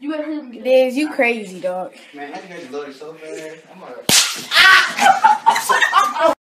You better hurry up Diz, you crazy, dog. Man, I just loaded so bad. I'm gonna. Ah!